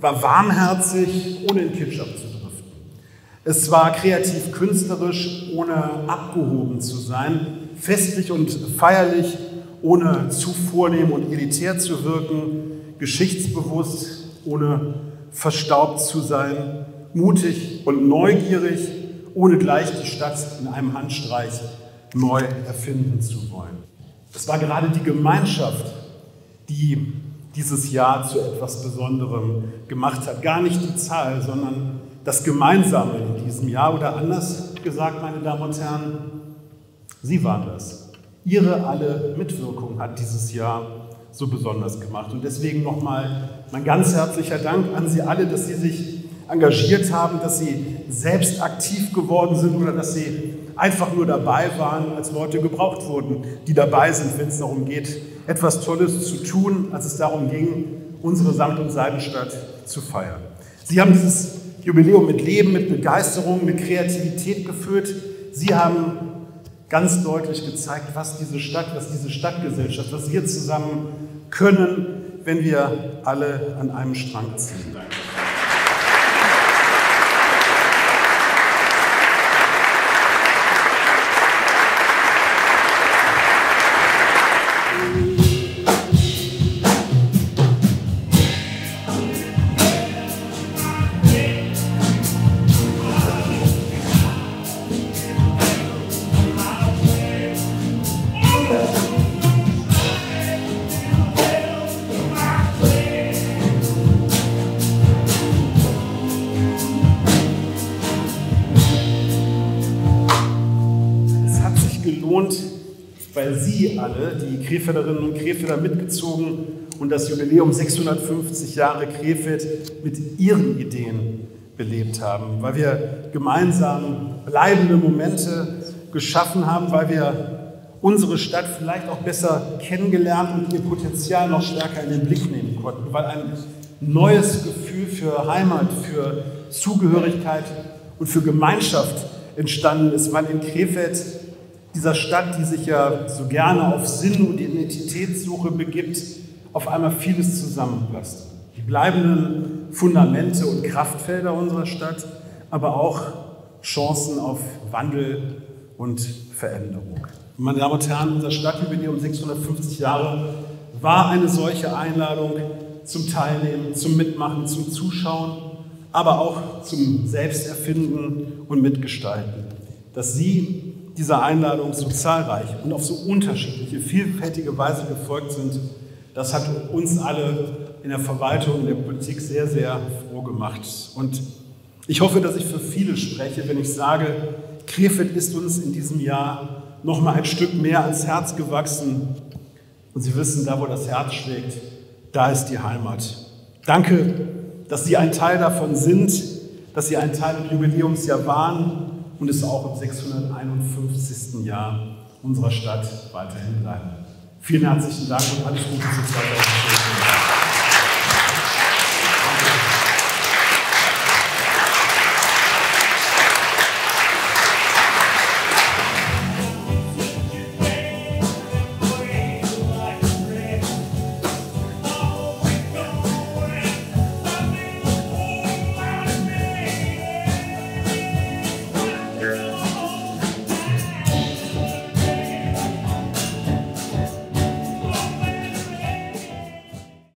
war warmherzig, ohne in Kitsch abzudriften. Es war kreativ künstlerisch, ohne abgehoben zu sein, festlich und feierlich, ohne zu vornehm und elitär zu wirken, geschichtsbewusst, ohne verstaubt zu sein, mutig und neugierig, ohne gleich die Stadt in einem Handstreich neu erfinden zu wollen. Es war gerade die Gemeinschaft, die dieses Jahr zu etwas Besonderem gemacht hat. Gar nicht die Zahl, sondern das Gemeinsame in diesem Jahr. Oder anders gesagt, meine Damen und Herren, Sie waren das. Ihre alle Mitwirkung hat dieses Jahr so besonders gemacht. Und deswegen nochmal mein ganz herzlicher Dank an Sie alle, dass Sie sich engagiert haben, dass Sie selbst aktiv geworden sind oder dass Sie einfach nur dabei waren, als Leute gebraucht wurden, die dabei sind, wenn es darum geht, etwas Tolles zu tun, als es darum ging, unsere Samt- und Seidenstadt zu feiern. Sie haben dieses Jubiläum mit Leben, mit Begeisterung, mit Kreativität geführt. Sie haben ganz deutlich gezeigt, was diese Stadt, was diese Stadtgesellschaft, was wir zusammen können, wenn wir alle an einem Strang ziehen. Weil Sie alle, die Krefelderinnen und Krefelder, mitgezogen und das Jubiläum 650 Jahre Krefeld mit Ihren Ideen belebt haben, weil wir gemeinsam bleibende Momente geschaffen haben, weil wir unsere Stadt vielleicht auch besser kennengelernt und ihr Potenzial noch stärker in den Blick nehmen konnten, weil ein neues Gefühl für Heimat, für Zugehörigkeit und für Gemeinschaft entstanden ist, weil in Krefeld dieser Stadt, die sich ja so gerne auf Sinn und Identitätssuche begibt, auf einmal vieles zusammenpasst. Die bleibenden Fundamente und Kraftfelder unserer Stadt, aber auch Chancen auf Wandel und Veränderung. Meine Damen und Herren, unser Stadtjubiläum 650 Jahre war eine solche Einladung zum Teilnehmen, zum Mitmachen, zum Zuschauen, aber auch zum Selbsterfinden und Mitgestalten. Dass Sie dieser Einladung so zahlreich und auf so unterschiedliche, vielfältige Weise gefolgt sind, das hat uns alle in der Verwaltung, in der Politik sehr, sehr froh gemacht. Und ich hoffe, dass ich für viele spreche, wenn ich sage, Krefeld ist uns in diesem Jahr noch mal ein Stück mehr ans Herz gewachsen. Und Sie wissen, da wo das Herz schlägt, da ist die Heimat. Danke, dass Sie ein Teil davon sind, dass Sie ein Teil im Jubiläumsjahr waren und es auch im 651. Jahr unserer Stadt weiterhin bleiben. Vielen herzlichen Dank und alles Gute für 2014.